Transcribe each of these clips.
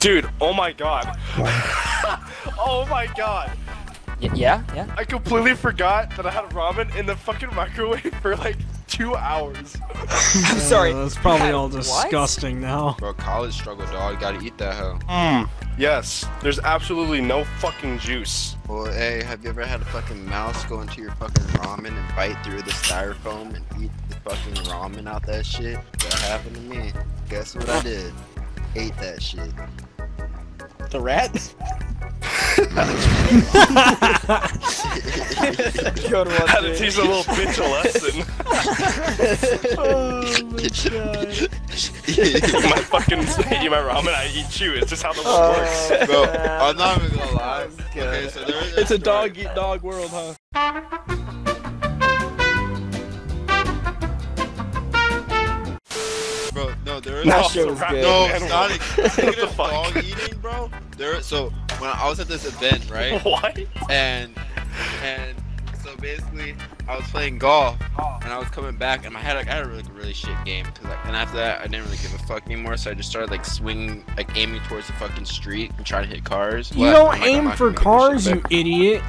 Dude, oh my god. oh my god. Y yeah, yeah. I completely forgot that I had ramen in the fucking microwave for like two hours. I'm sorry. Uh, that's probably all What? disgusting now. Bro, college struggle, dog. Gotta eat that hell. Mmm. Yes, there's absolutely no fucking juice. Well, hey, have you ever had a fucking mouse go into your fucking ramen and bite through the styrofoam and eat the fucking ramen out that shit? That happened to me. Guess what I did? Ate that shit. The rat? Good one, Had to teach a little bitch a lesson. oh my god. you fucking eat my ramen, I eat you. It's just how the world oh, works. Bro, I'm not even gonna lie. Okay, so there was It's a dog eat dog world, huh? Is No, That shit was good. No. Sonic. Speaking of fuck? dog eating, bro. There, so when I was at this event, right, What? and and so basically I was playing golf, oh. and I was coming back, and I had like I had a really really shit game, cause like, and after that I didn't really give a fuck anymore, so I just started like swinging, like aiming towards the fucking street and trying to hit cars. You don't like, aim for gonna give a cars, you idiot.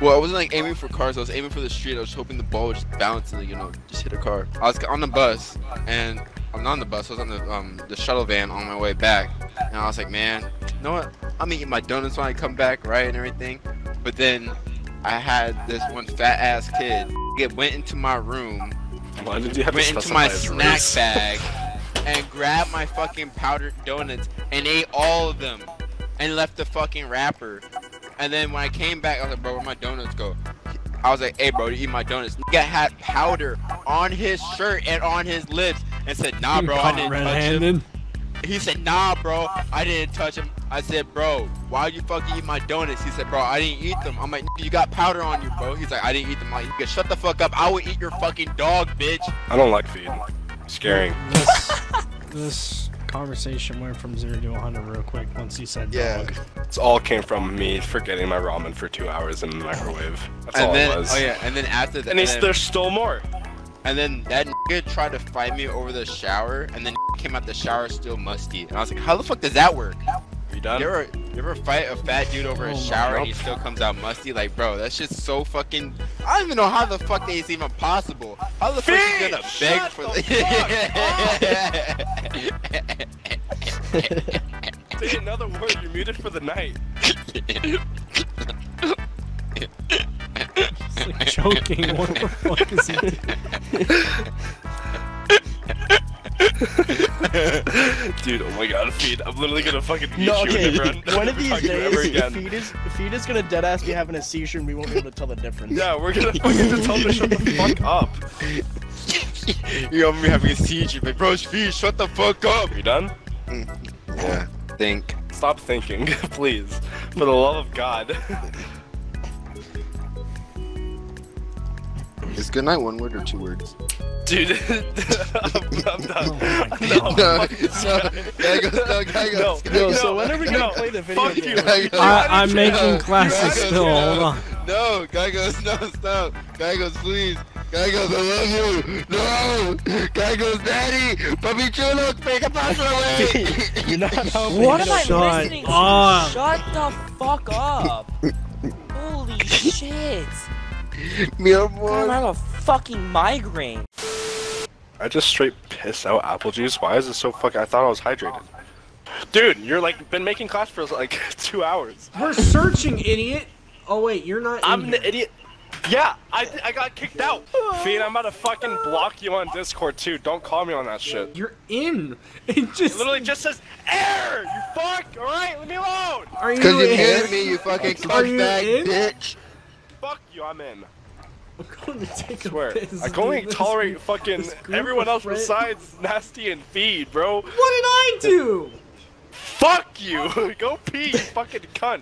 Well, I wasn't like aiming for cars. I was aiming for the street. I was hoping the ball would just bounce and you know just hit a car. I was on the bus and I'm not on the bus. I was on the um the shuttle van on my way back, and I was like, man, you know what? I'm eating my donuts when I come back, right, and everything. But then I had this one fat ass kid get went into my room, Why did you have went to into my snack race? bag, and grabbed my fucking powdered donuts and ate all of them, and left the fucking wrapper. And then when I came back, I was like, bro, where my donuts go? I was like, hey, bro, you eat my donuts. Nigga had powder on his shirt and on his lips, and said, nah, bro, I didn't touch him. He said, nah, bro, I didn't touch him. I said, bro, why you fucking eat my donuts? He said, bro, I didn't eat them. I'm like, you got powder on you, bro. He's like, I didn't eat them. I'm like, nigga, shut the fuck up. I will eat your fucking dog, bitch. I don't like feed. Scaring. This, this conversation went from zero to 100 real quick once you said Yeah. dog. It's all came from me forgetting my ramen for two hours in the microwave. That's all then, it was. oh yeah, and then after that, And he's, there's still more. And then that nigga tried to fight me over the shower, and then came out the shower still musty. And I was like, how the fuck does that work? Are you done? You ever, you ever fight a fat dude over Oh a shower and he still comes out musty? Like, bro, that's just so fucking. I don't even know how the fuck that is even possible. How the fuck you gonna Fish, beg shut for the Say another word. You're muted for the night. It's like choking. What the fuck is he doing? Dude, oh my god, feed. I'm literally gonna fucking eat No, you okay. whenever I'm One of never these talking to days, ever. Feed is, Feed is gonna deadass be having a seizure and we won't be able to tell the difference. Yeah, we're gonna fucking just tell him to shut the fuck up. You're gonna be having a seizure, but bro, Speed, shut the fuck up. You done? Mm, yeah, think. Stop thinking, please. For the love of God. Is good night one word or two words? Dude, I'm, I'm done. My No, no, fuck this no, guy. guy goes, no, guy goes. No, Yo, no, so when are we gonna no, play the video Fuck game? you. Guy goes, I, I'm making No, classic guy goes, still. Hold no. on. No, guy goes, no, stop. Guy goes, please. Guy goes, I love you. No. Guy goes, daddy. Papi chulo, take a pass away. You're not helping. What you am I don't- Shut listening up. to? Shut the fuck up. Holy shit. Mi God, amor. I have a fucking migraine. I just straight piss out apple juice. Why is it so fucking? I thought I was hydrated. Dude, you're like been making class for like two hours. We're searching, idiot. Oh wait, you're not. I'm in the here. idiot. Yeah, I, I got kicked out. Fiend, I'm about to fucking block you on Discord too. Don't call me on that shit. You're in. It It just literally just says air. You fuck. All right, leave me alone. Are you Because you in? muted me, you fucking Are you in? bitch. Fuck you. I'm in. I'm going to take I a swear. piss. I can only dude. This- tolerate fucking this everyone else friends- besides Nasty and Feed, bro. What did I do? Fuck you. Go pee, you fucking cunt.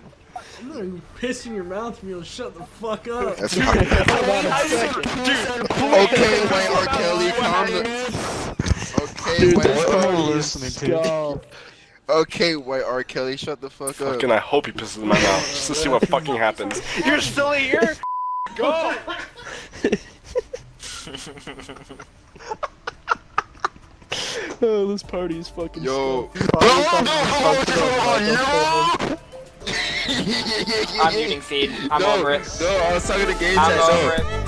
I'm gonna be piss in your mouth and you'll shut the fuck up. That's Hold on a second. Dude, Okay, white R. Kelly, calm the. Okay, Dude, white this R. party is skull. Okay, white R. Kelly, shut the fuck up. Fucking, I hope he pisses in my mouth just to see what fucking happens. You're still here? Go! Oh, this party is fucking. Yo. stoked. I'm muting feed. I'm no, over it. No, I was talking to Game I'm over it.